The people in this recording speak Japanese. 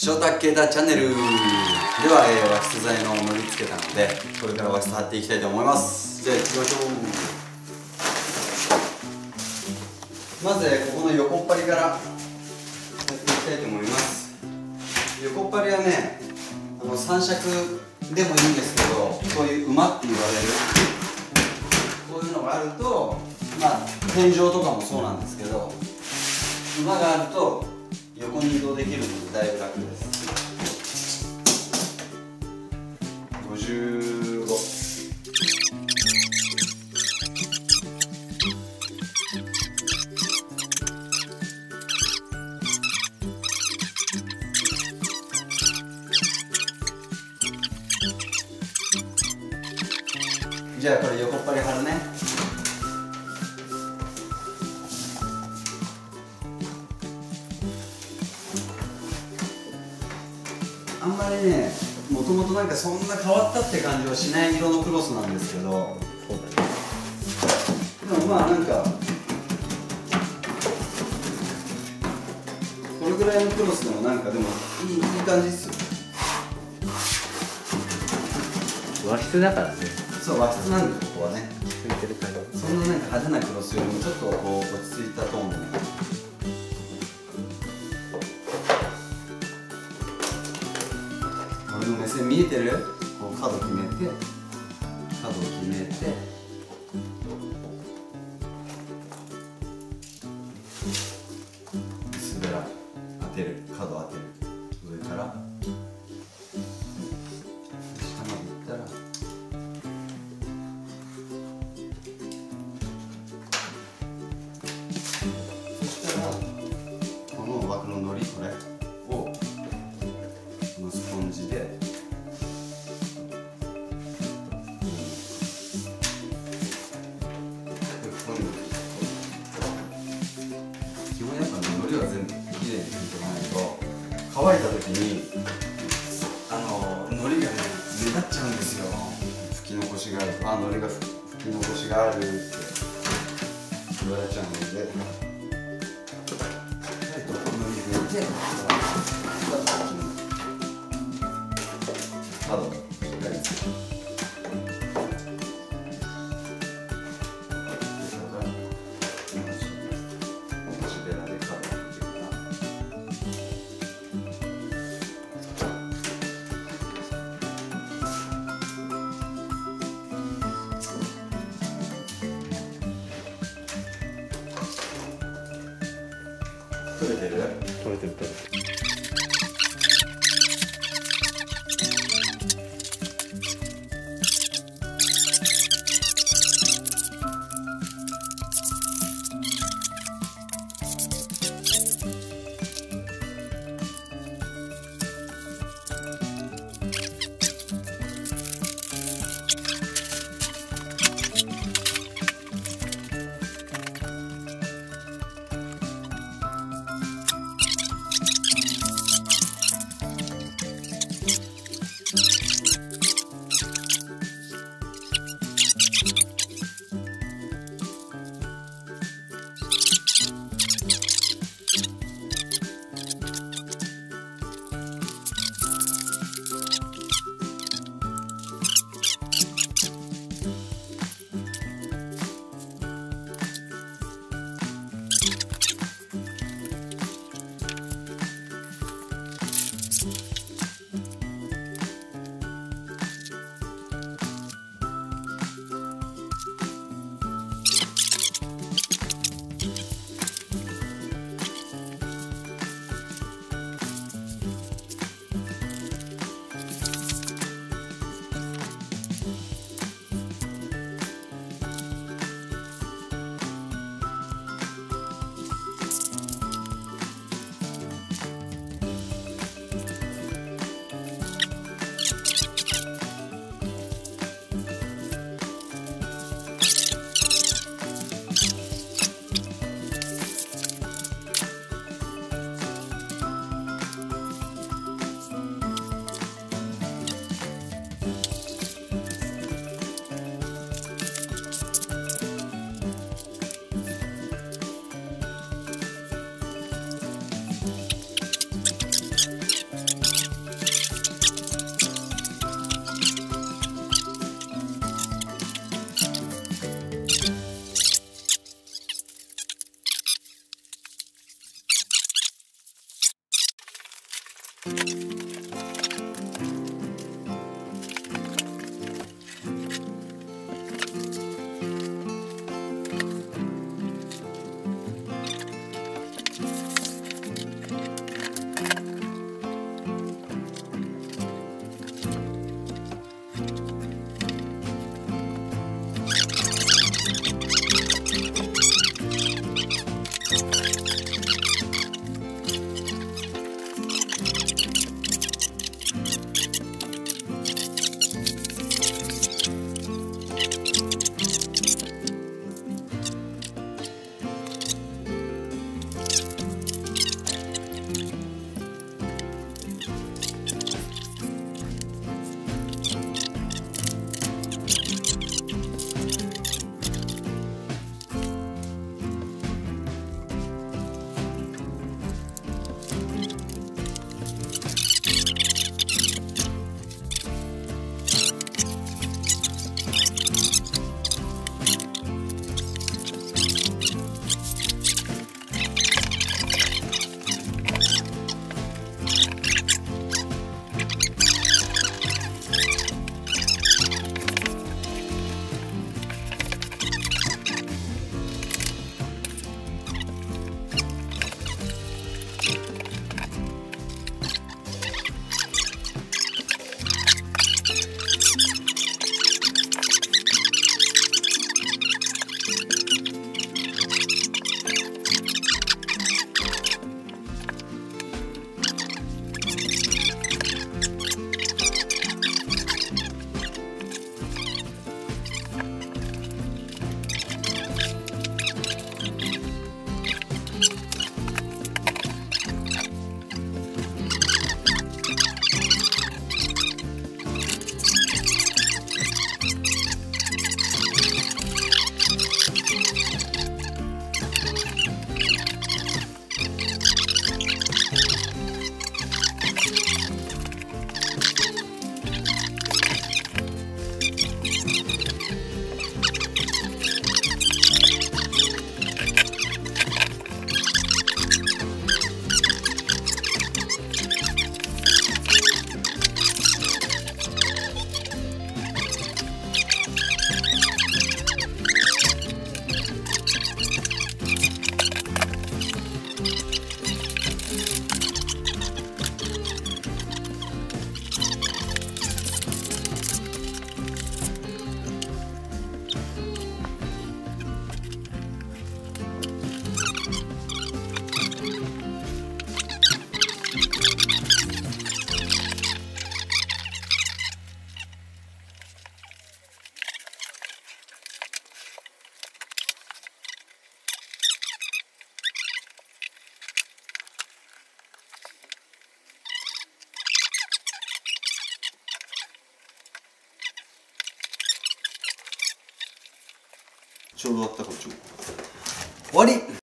翔太啓太チャンネル。では、えー、和室材の盛り付けたのでこれから和室貼っていきたいと思います。じゃあ行きましょう。まず、ここの横っ張りからやっていきたいと思います。横っ張りはねあの三尺でもいいんですけどこういう馬って言われる。こういうのがあるとまあ天井とかもそうなんですけど馬があると横に移動できるのでだいぶ楽です55じゃあこれ横っ張り貼るね。ともとなんかそんな変わったって感じはしない色のクロスなんですけど。ねでもまあなんかこれぐらいのクロスでもなんかでもいいいい感じっすよ。和室だからね。そう和室なんでここはね。そんななんか派手なクロスよりもちょっとこう落ち着いたトーンの線見えてる？こう角決めて角を決めて。滑ら当てる角当てる。上から。下までいったら。そしたらこの枠ののりこれ。基本やっぱねのりは全部きれいに拭いておかないと乾いた時にあののりがね目立っちゃうんですよ。拭き残しがある。あのりが拭き残しがある。って言われちゃうのでしっかりとのり拭いて角取れてる？取れてる取れてる。ちょうどあったこっちも終わり。